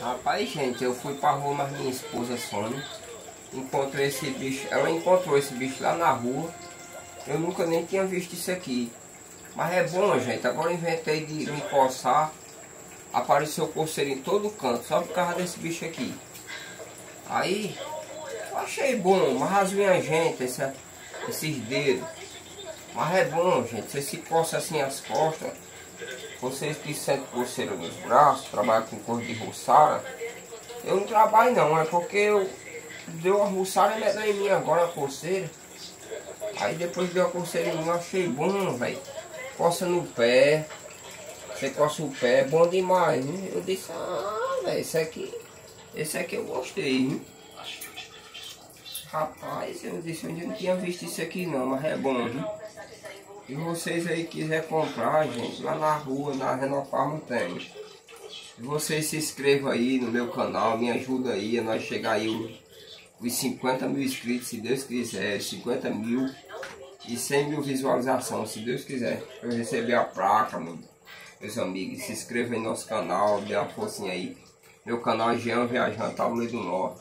Rapaz, gente, eu fui pra rua, mas minha esposa Sônia encontrou esse bicho. Ela encontrou esse bicho lá na rua. Eu nunca nem tinha visto isso aqui. Mas é bom, gente. Agora inventei de me coçar. Apareceu coceira em todo canto, só por causa desse bicho aqui. Aí, eu achei bom, mas as minhas gente, esses dedos. Mas é bom, gente. Você se coça assim as costas. Vocês que sentem coceira nos braços, trabalham com cor de roçara. Eu não trabalho não, é porque eu deu uma roçara em mim agora a coceira. Aí depois deu a coceira em mim, achei bom, velho. Coça no pé. Você coça o pé, é bom demais, né? Eu disse, ah, velho, esse aqui. Esse aqui eu gostei, hein? Rapaz, eu disse, eu não tinha visto isso aqui não, mas é bom, hein? E vocês aí quiser comprar, gente, lá na rua, na Renofarma tem. E vocês se inscrevam aí no meu canal, me ajuda aí a nós chegar aí os 50 mil inscritos, se Deus quiser, 50 mil e 100 mil visualizações, se Deus quiser. Eu receber a placa, meu, meus amigos. Se inscreva em nosso canal, dê uma forcinha aí. Meu canal é Jean Viajante, Tabuleiro do Norte.